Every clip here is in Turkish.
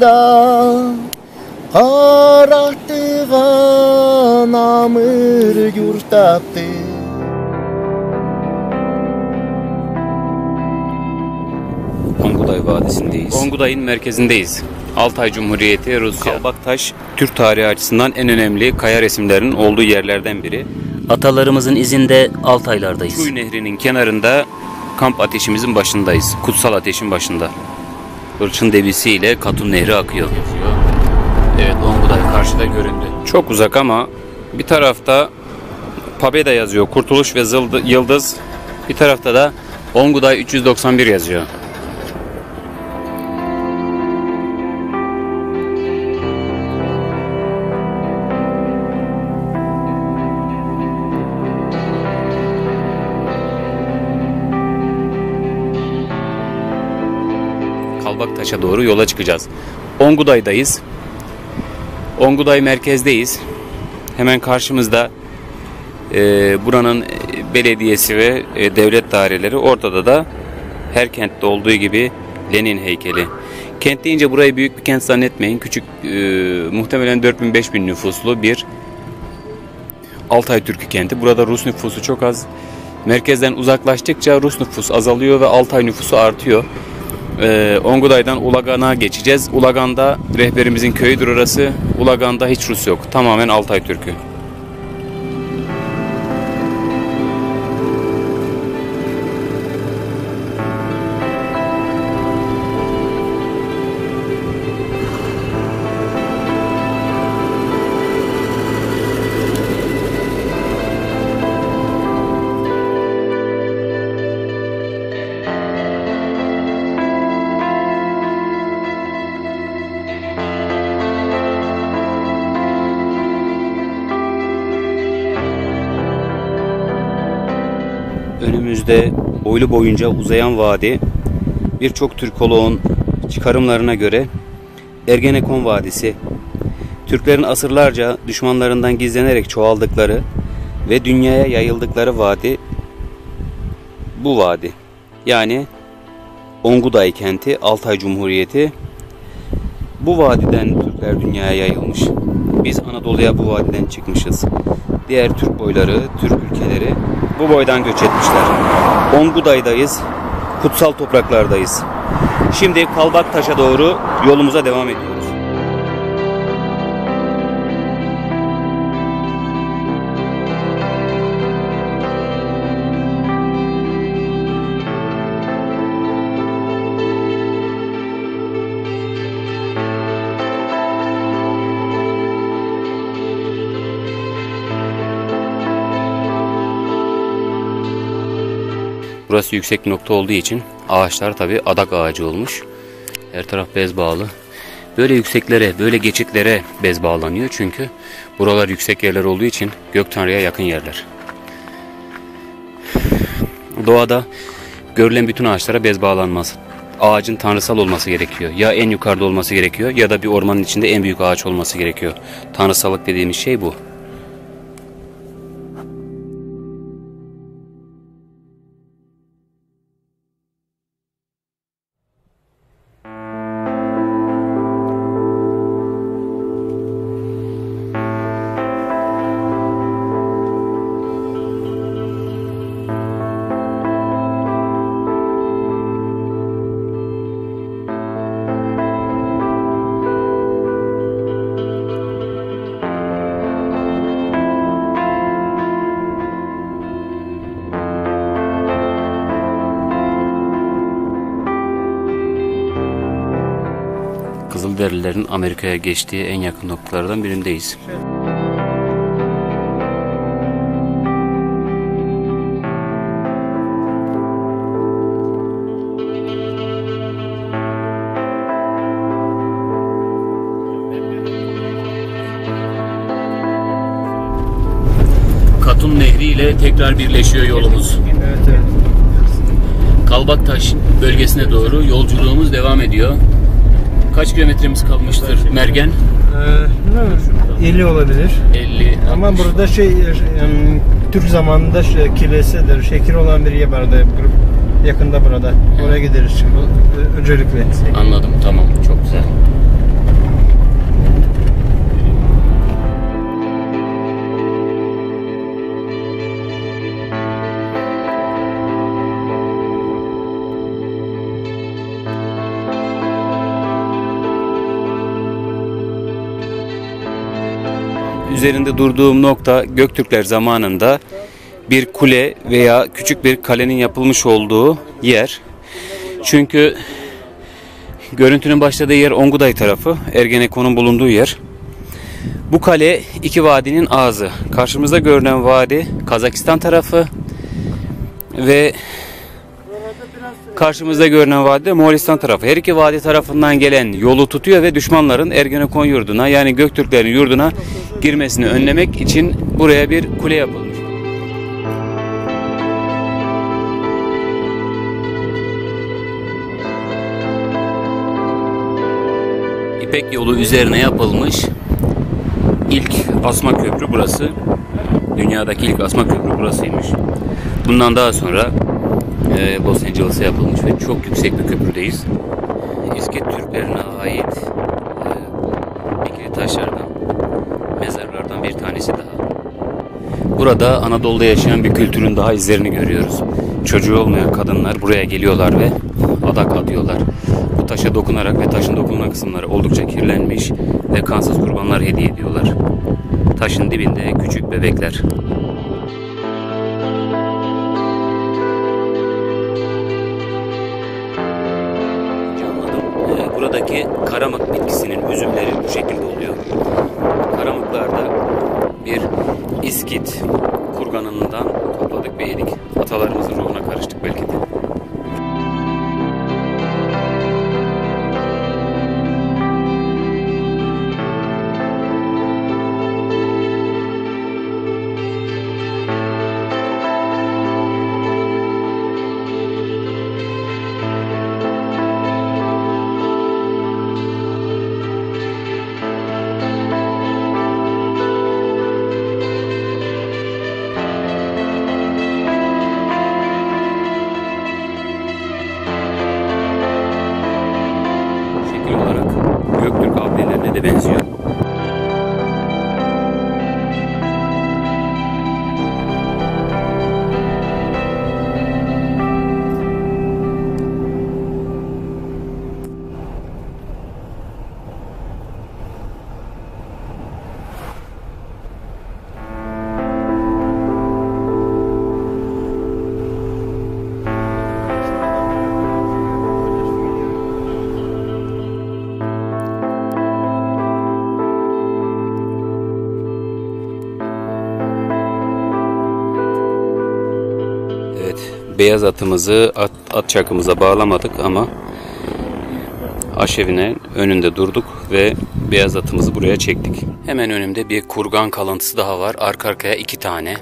Han Altay'da Karahtığan amır yurtattı Konguday Vadisi'ndeyiz. Konguday'ın merkezindeyiz. Altay Cumhuriyeti, Rusya. Kalbaktaş, Türk tarihi açısından en önemli kaya resimlerinin olduğu yerlerden biri. Atalarımızın izinde Altaylardayız. Çuy Nehri'nin kenarında kamp ateşimizin başındayız. Kutsal ateşin başında. Hırçın debisiyle Katun Nehri akıyor. Evet, Konguday karşıda göründü. Çok uzak ama bir tarafta Pabeda yazıyor. Kurtuluş ve Yıldız. Bir tarafta da Onguday 391 yazıyor. Kalbaktaş'a doğru yola çıkacağız. Onguday'dayız. Onguday merkezdeyiz. Hemen karşımızda e, buranın e, belediyesi ve e, devlet daireleri. Ortada da her kentte olduğu gibi Lenin heykeli. Kent deyince burayı büyük bir kent zannetmeyin. Küçük, e, muhtemelen 4000-5000 nüfuslu bir Altay Türkü kenti. Burada Rus nüfusu çok az. Merkezden uzaklaştıkça Rus nüfus azalıyor ve Altay nüfusu artıyor. Ee, Onguday'dan Ulagan'a geçeceğiz. Ulagan'da rehberimizin köyüdür orası. Ulagan'da hiç Rus yok. Tamamen Altay Türkü. Önümüzde boylu boyunca uzayan vadi birçok Türkoloğun çıkarımlarına göre Ergenekon Vadisi Türklerin asırlarca düşmanlarından gizlenerek çoğaldıkları ve dünyaya yayıldıkları vadi bu vadi. Yani Onguday kenti, Altay Cumhuriyeti bu vadiden Türkler dünyaya yayılmış. Biz Anadolu'ya bu vadiden çıkmışız. Diğer Türk boyları, Türk ülkeleri bu boydan göç etmişler. Onguday'dayız, kutsal topraklardayız. Şimdi Kalbaktaş'a doğru yolumuza devam ediyoruz. Burası yüksek nokta olduğu için ağaçlar tabi adak ağacı olmuş. Her taraf bez bağlı. Böyle yükseklere, böyle geçitlere bez bağlanıyor çünkü buralar yüksek yerler olduğu için gök tanrıya yakın yerler. Doğada görülen bütün ağaçlara bez bağlanmaz. Ağacın tanrısal olması gerekiyor. Ya en yukarıda olması gerekiyor ya da bir ormanın içinde en büyük ağaç olması gerekiyor. Tanrısallık dediğimiz şey bu. Kızılderililerin Amerika'ya geçtiği en yakın noktalardan birindeyiz. Katun Nehri ile tekrar birleşiyor yolumuz. Evet evet Kalbaktaş bölgesine doğru yolculuğumuz devam ediyor. Kaç kilometremiz kalmıştır Mergen? Ee, 50 olabilir 50. Ama burada şey em, Türk zamanında şey, kilisidir, şekil olan bir yer vardı. yakında burada. Oraya gideriz ö- öncelikle. Anladım tamam çok güzel. Üzerinde durduğum nokta Göktürkler zamanında bir kule veya küçük bir kalenin yapılmış olduğu yer. Çünkü Görüntünün başladığı yer Onguday tarafı, Ergenekon'un bulunduğu yer. Bu kale iki vadinin ağzı. Karşımızda görünen vadi Kazakistan tarafı ve karşımızda görünen vadi Moğolistan tarafı. Her iki vadi tarafından gelen yolu tutuyor ve düşmanların Ergenekon yurduna yani Göktürklerin yurduna girmesini önlemek için buraya bir kule yapılmış. İpek yolu üzerine yapılmış ilk asma köprü burası. Dünyadaki ilk asma köprü burasıymış. Bundan daha sonra e, Los Angeles'a yapılmış ve çok yüksek bir köprüdeyiz. İsket Türklerine ait e, taşlardan, mezarlardan bir tanesi daha. Burada Anadolu'da yaşayan bir kültürün daha izlerini görüyoruz. Çocuğu olmayan kadınlar buraya geliyorlar ve adak atıyorlar. Bu taşa dokunarak ve taşın dokunan kısımları oldukça kirlenmiş ve kansız kurbanlar hediye ediyorlar. Taşın dibinde küçük bebekler. Karamık bitkisinin üzümleri bu şekilde oluyor. Karamıklarda bir iskit kurganından topladık ve yedik. Atalarımızın beyaz atımızı at, at çakımıza bağlamadık ama aşevine önünde durduk ve beyaz atımızı buraya çektik. Hemen önümde bir kurgan kalıntısı daha var. Arka arkaya iki tane.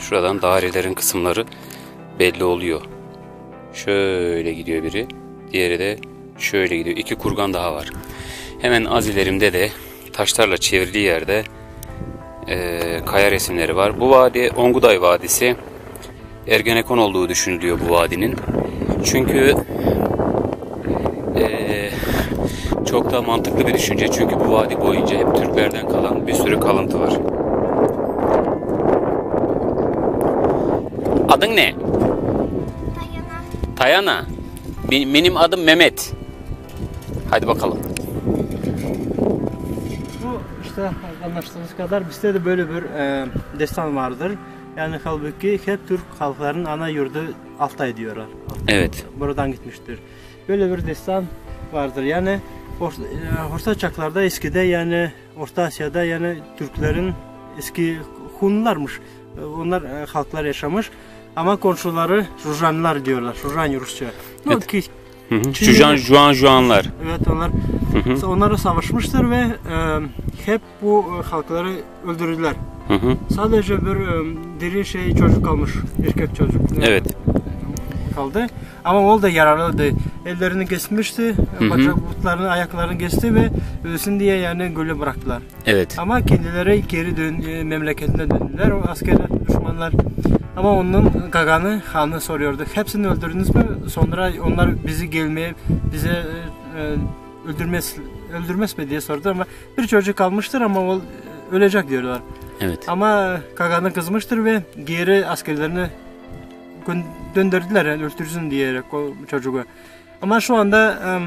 Şuradan dairelerin kısımları belli oluyor. Şöyle gidiyor biri. Diğeri de şöyle gidiyor. İki kurgan daha var. Hemen az ilerimde de taşlarla çevrili yerde e, kaya resimleri var. Bu vadi Onguday Vadisi. Ergenekon olduğu düşünülüyor bu vadinin. Çünkü e, çok da mantıklı bir düşünce. Çünkü bu vadi boyunca hep Türklerden kalan bir sürü kalıntı var. Adın ne? Tayana. Benim, benim adım Mehmet. Hadi bakalım. Bu işte anlaştığımız kadar bizde de böyle bir e, destan vardır. Yani halbuki hep Türk halklarının ana yurdu Altay diyorlar. Evet. Buradan gitmiştir. Böyle bir destan vardır. Yani Orta, e, Orta Çaklar'da eskide yani Orta Asya'da yani Türklerin eski Hunlarmış. E, Onlar e, halklar yaşamış. Ama komşuları Rujanlar diyorlar. Rujan Rusça. Evet. Hı hı. Juan Juan Juanlar. Evet onlar hı. onlara savaşmıştır ve e, hep bu e, halkları öldürdüler. Hı hı. Sadece bir e, diri şey çocuk kalmış, erkek çocuk Evet. kaldı. Ama o da yaralıydı. Ellerini kesmişti, hı. bacak butlarını, ayaklarını kesti ve ölsün diye yani göle bıraktılar. Evet. Ama kendileri geri dön, memleketine döndüler. O askerler, düşmanlar Ama onun Gagan'ı, Han'ı soruyorduk. Hepsini öldürdünüz mü? Sonra onlar bizi gelmeye, bize e, e, öldürmez, öldürmez mi diye sordu ama bir çocuk kalmıştır ama o e, ölecek diyorlar. Evet. Ama Gagan'a kızmıştır ve geri askerlerini döndürdüler yani öldürsün diyerek o çocuğu. Ama şu anda em,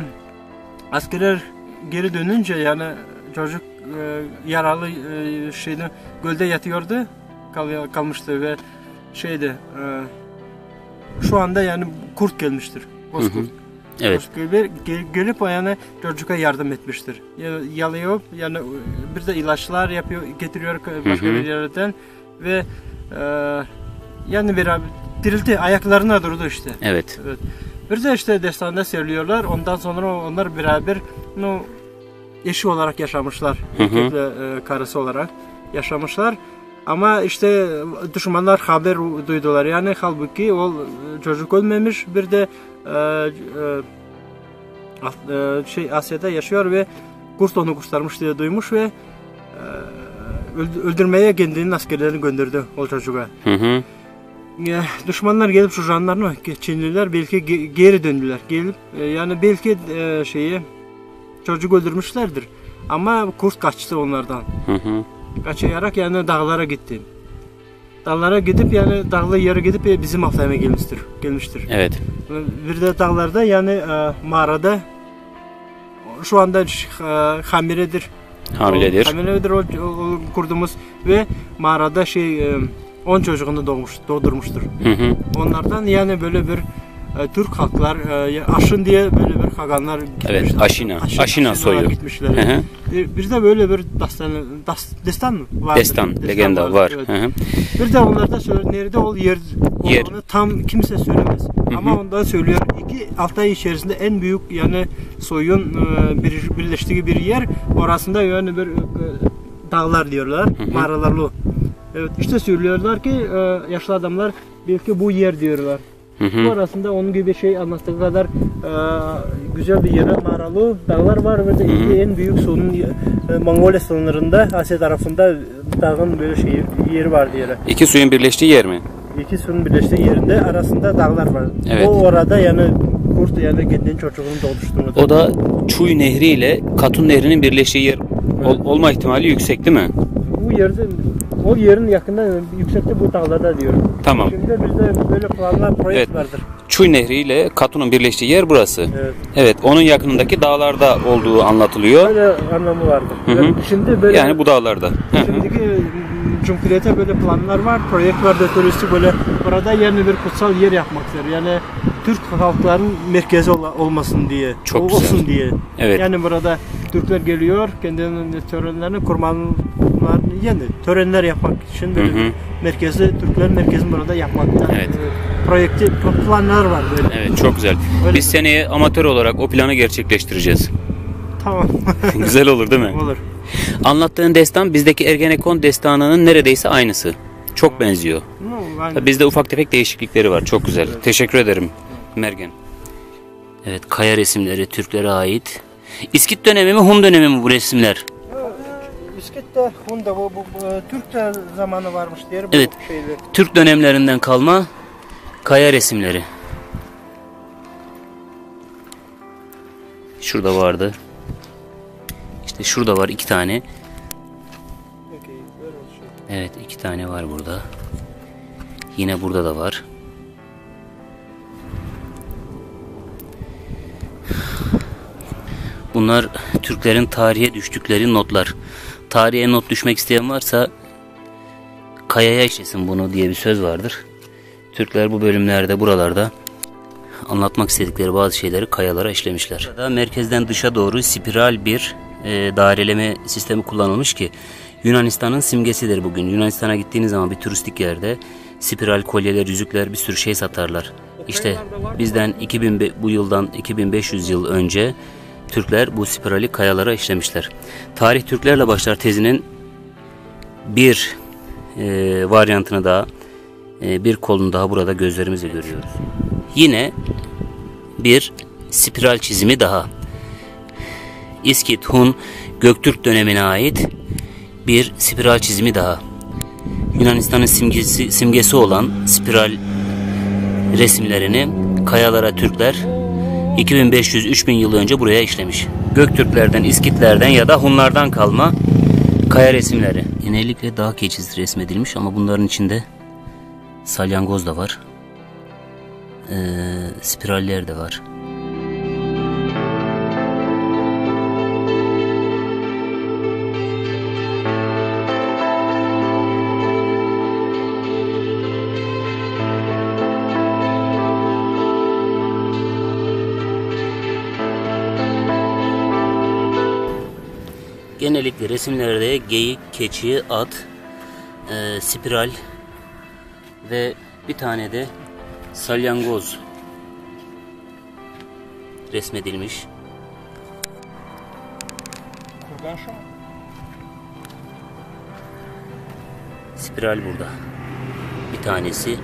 askerler geri dönünce yani çocuk e, yaralı e, şeyde gölde yatıyordu kal, kalmıştı ve şeydi e, şu anda yani kurt gelmiştir. Bozkurt. Evet. Bozkurt gel- gel- gelip yani çocuğa yardım etmiştir. Ya- Yalıyor yani bir de ilaçlar yapıyor getiriyor başka Hı hı. bir yerden ve e, yani beraber dirildi ayaklarına durdu işte. Evet. Evet. Bir de işte destanda söylüyorlar. Ondan sonra onlar beraber no, eşi olarak yaşamışlar. Hı hı. Erkekle e, karısı olarak yaşamışlar. Ama işte düşmanlar haber duydular. Yani halbuki o e, çocuk ölmemiş. Bir de e, e, e, şey Asya'da yaşıyor ve kurt onu kurtarmış diye duymuş ve e, öld- öldürmeye kendinin askerlerini gönderdi o çocuğa. Hı hı. Ya, düşmanlar gelip şu jandarma Çinliler belki ge- geri döndüler. Gelip e, yani belki e, şeyi çocuk öldürmüşlerdir. Ama kurt kaçtı onlardan. Hı hı. Kaçayarak yani dağlara gitti. Dağlara gidip yani dağlı yere gidip e, bizim aflamaya gelmiştir. Gelmiştir. Evet. Bir de dağlarda yani e, mağarada şu anda e, hamiledir. Hamiledir. O, hamiledir o, o, o kurdumuz ve mağarada şey e, 10 çocuğunu doğmuş, doğdurmuştur. Hı hı. Onlardan yani böyle bir e, Türk halklar e, aşın diye böyle bir haganlar gitmişler. Evet, aşina. Aşina aşinalar soyu. gitmişler. Hı hı. Bir, bir de böyle bir dastan, das, destan mı? Vardır. Destan, legenda var. evet. Hı hı. Bir de onlarda söyle nerede ol yer, Yer. tam kimse söylemez. Ama ondan söylüyor. İki altı ay içerisinde en büyük yani soyun e, bir, birleştiği bir yer. Orasında yani bir e, dağlar diyorlar. Mağaralarlı. Evet işte söylüyorlar ki e, yaşlı adamlar belki bu yer diyorlar. Hı hı. Orasında onun gibi şey anlattığı kadar e, güzel bir yere mağaralı dağlar var ve de Hı hı. iki en büyük sonun e, Mongolia sınırında Asya tarafında dağın böyle şey yeri var diyorlar. İki suyun birleştiği yer mi? İki suyun birleştiği yerinde arasında dağlar var. Evet. O orada yani kurt yani kendinin çocuğunu doğdurttuğunu. O da Çuy Nehri ile Katun Nehri'nin birleştiği yer ol- olma ihtimali yüksek değil mi? Bu yerde o yerin yakında yüksekte bu dağlarda diyor. Tamam. Şimdi bizde böyle planlar proje Evet. vardır. Çuy Nehri ile Katun'un birleştiği yer burası. Evet. Evet, onun yakınındaki dağlarda olduğu anlatılıyor. Böyle anlamı vardır. Hı hı. Şimdi böyle Yani bu dağlarda. Şimdiki Cumhuriyete böyle planlar var, proje var da turisti böyle burada yeni bir kutsal yer yapmaktır. Yani Türk halkların merkezi ola- olmasın diye, Çok o- güzel. olsun diye. Evet. Yani burada Türkler geliyor, kendilerinin törenlerini kurbanlar yani törenler yapmak için böyle Hı hı. merkezi, Türklerin merkezini burada yapmakta. Evet. e, Projekti, planlar var böyle. Evet, çok güzel. Öyle. Biz seneye amatör olarak o planı gerçekleştireceğiz. Tamam. güzel olur değil mi? Olur. Anlattığın destan bizdeki Ergenekon destanının neredeyse aynısı. Çok benziyor. Yani- Tabii Bizde ufak tefek değişiklikleri var. Çok güzel. Teşekkür ederim Mergen. Evet kaya resimleri Türklere ait. İskit dönemi mi Hun dönemi mi bu resimler? İskit'te Hunda bu, bu, bu Türk zamanı varmış diğer bu Evet. şeyler. Türk dönemlerinden kalma kaya resimleri. Şurada vardı. İşte şurada var iki tane. Evet iki tane var burada. Yine burada da var. Bunlar Türklerin tarihe düştükleri notlar. Tarihe not düşmek isteyen varsa kayaya işlesin bunu diye bir söz vardır. Türkler bu bölümlerde buralarda anlatmak istedikleri bazı şeyleri kayalara işlemişler. Burada merkezden dışa doğru spiral bir e, daireleme sistemi kullanılmış ki Yunanistan'ın simgesidir bugün. Yunanistan'a gittiğiniz zaman bir turistik yerde spiral kolyeler, yüzükler bir sürü şey satarlar. İşte bizden 2000 be- bu yıldan 2500 yıl önce Türkler bu spirali kayalara işlemişler. Tarih Türklerle başlar tezinin bir e, varyantını daha e, bir kolunu daha burada gözlerimizle görüyoruz. Yine bir spiral çizimi daha. İskit, Hun, Göktürk dönemine ait bir spiral çizimi daha. Yunanistan'ın simgesi, simgesi olan spiral resimlerini kayalara Türkler 2500-3000 yıl önce buraya işlemiş. Göktürklerden, İskitlerden ya da Hunlardan kalma kaya resimleri. Genellikle dağ keçisi resmedilmiş ama bunların içinde salyangoz da var. Ee, spiraller de var. Resimlerde geyik, keçi, at, e, spiral ve bir tane de salyangoz resmedilmiş. Spiral burada. Bir tanesi,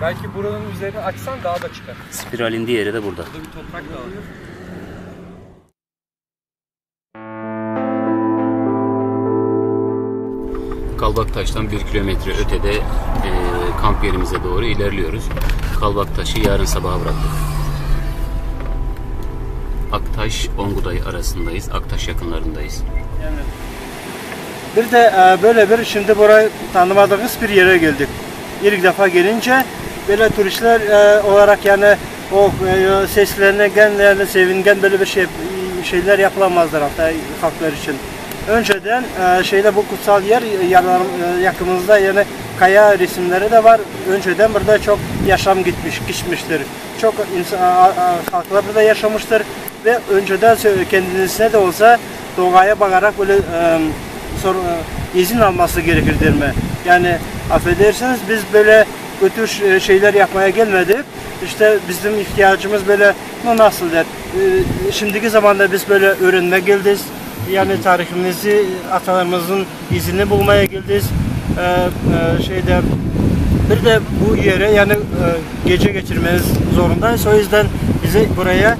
Belki buranın üzerini açsan daha da çıkar. spiralin diğeri de burada. Burada bir toprak da Kalbaktaş'tan bir kilometre ötede e, kamp yerimize doğru ilerliyoruz. Kalbaktaş'ı yarın sabaha bıraktık. Aktaş, Onguday arasındayız. Aktaş yakınlarındayız. Bir de e, böyle bir şimdi burayı tanımadığımız bir yere geldik. İlk defa gelince böyle turistler e, olarak yani o e, seslerine gen yani sevingen böyle bir şey şeyler yapılamazlar hatta halklar için. Önceden e, şeyde bu kutsal yer yanarım, e, yakınımızda yani kaya resimleri de var. Önceden burada çok yaşam gitmiş, geçmiştir. Çok insan, halklar burada yaşamıştır ve önceden kendisine de olsa doğaya bakarak böyle e, sor, e, izin alması gerekir der mi? Yani affedersiniz biz böyle kötü ş- şeyler yapmaya gelmedik. İşte bizim ihtiyacımız böyle bu nasıl der. E, şimdiki zamanda biz böyle öğrenmeye geldik. Yani tarihimizi, atalarımızın izini bulmaya geldik. E, e, şeyde bir de bu yere yani e, gece geçirmeniz zorundayız. O yüzden bize buraya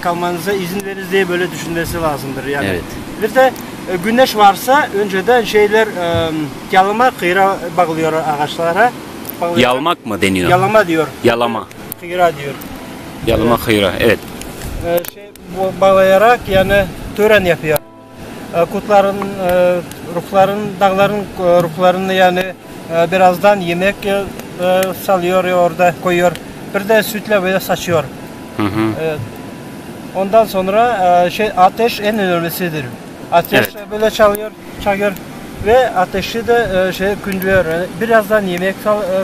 kalmanıza izin veririz diye böyle düşünmesi lazımdır. Yani Evet. bir de e, güneş varsa önceden şeyler e, yalama kıyra bağlıyor ağaçlara. Bağlıyor. Yalmak mı deniyor? Yalama diyor. Yalama. Kıyra diyor. Yalama kıyra. Evet. E, şey bağlayarak yani tören yapıyor. E, kutların, e, ruhların, dağların e, ruhlarını yani birazdan yemek salıyor orada koyuyor. Bir de sütle böyle saçıyor. Hı hı. Ondan sonra şey ateş en önemlisidir. Ateş Evet. böyle çalıyor, çalıyor ve ateşi de şey kündürüyor. Birazdan yemek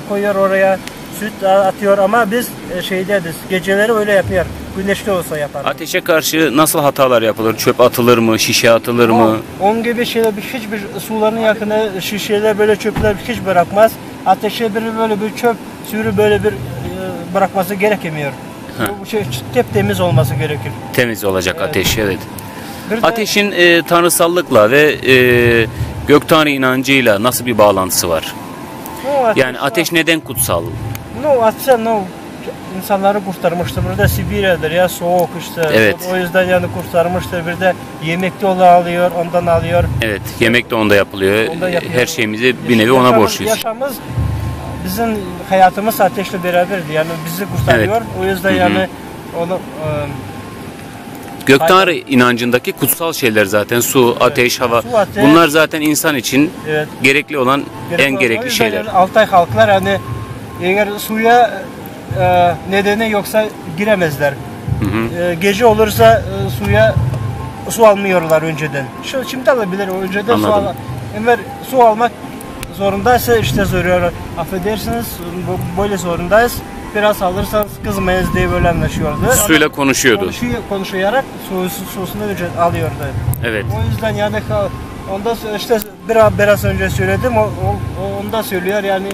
koyuyor oraya, süt atıyor ama biz e, şeydeyiz. Geceleri öyle yapıyor. Güneşli olsa yapar. Ateşe karşı nasıl hatalar yapılır? Çöp atılır mı? Şişe atılır mı? Onun gibi şeyler bir hiçbir suların yakını şişeler böyle çöpler hiç bırakmaz. Ateşe bir böyle bir çöp sürü böyle bir e, bırakması gerekmiyor. Bu şey hep temiz olması gerekir. Temiz olacak ateş. Evet. Bir de- Ateşin e, tanrısallıkla ve e, gök tanrı inancıyla nasıl bir bağlantısı var? No, Yani ateş neden kutsal? No, ateş no insanları kurtarmıştır. Burada Sibirya'dır ya soğuk işte. Evet. O yüzden yani kurtarmıştır. Bir de yemekli onu alıyor, ondan alıyor. Evet, yemek de onda yapılıyor. Onda yapıyor. Her şeyimizi bir nevi ona borçluyuz. Yaşamımız bizim hayatımız ateşle beraberdi. Yani bizi kurtarıyor. O yüzden Hı hı. yani onu e, Gök tanrı inancındaki kutsal şeyler zaten su, ateş, hava. Su, ateş. Bunlar zaten insan için evet. gerekli olan Gerek en gerekli şeyler. yani Altay halklar hani eğer suya e, nedeni yoksa giremezler. Hı hı. E, gece olursa e, suya su almıyorlar önceden. Şu şimdi alabilir önceden su Anladım. al. Eğer su almak zorundaysa işte soruyorlar. Affedersiniz böyle zorundayız. Biraz alırsanız kızmayız diye böyle anlaşıyordu. Suyla konuşuyordu. Konuşuyor, konuşarak su, su, susunu ücret alıyordu. Evet. O yüzden yani onda işte biraz biraz önce söyledim o, o onda söylüyor yani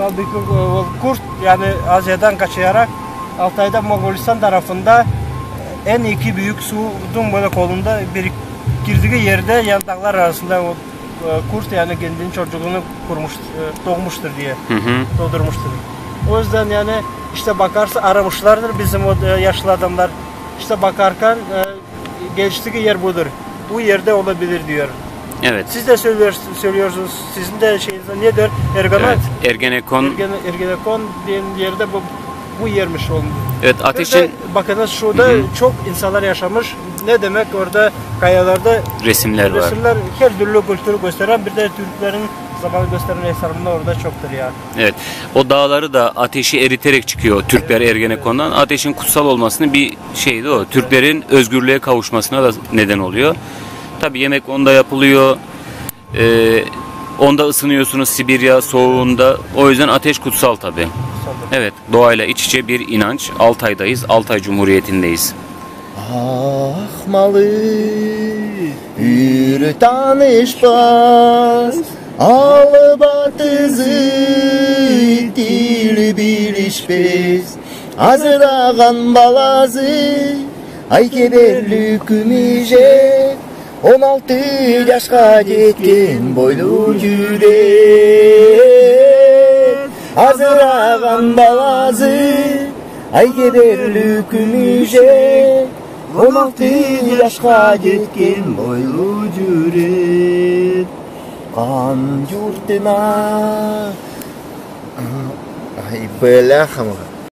o- o kurt yani Asya'dan kaçarak Altay'da Moğolistan tarafında e, en iki büyük sudun böyle kolunda bir girdiği yerde yan dağlar arasında o e, kurt yani kendinin çocuğunu kurmuş e, doğmuştur diye Hı hı. doldurmuştur. O yüzden yani işte bakarsa aramışlardır bizim o e, yaşlı adamlar. İşte bakarken e, geçtiği yer budur. Bu yerde olabilir diyor. Evet. Siz de söylüyorsunuz, söylüyorsunuz. Sizin de şeyiniz nedir? Ergenot. Evet, Ergenekon. Ergene, Ergenekon diyen yerde bu bu yermiş oldu. Evet, ateşin bakınız şurada Hı hı. çok insanlar yaşamış. Ne demek orada kayalarda resimler var. resimler her türlü kültürü gösteren bir de Türklerin zamanı gösteren eserler orada çoktur ya. Evet. O dağları da ateşi eriterek çıkıyor Türkler Ergenekon'dan. Ateşin kutsal olmasının bir şeydi o. Türklerin özgürlüğe kavuşmasına da neden oluyor. Tabi yemek onda yapılıyor. Ee, onda ısınıyorsunuz Sibirya soğuğunda. O yüzden ateş kutsal tabi. Evet. Doğayla iç içe bir inanç. Altay'dayız. Altay Cumhuriyeti'ndeyiz. Akmalı Yürü tanışmaz Ağlıbatızı Dil bilişmez Azırağan balazı Ay keberli он алты жашка жеткен бойлуу жүрек азыраган баласы айгерелүү күмүше он алты жашка жеткен бойлуу жүрек кан журтуна ай бляха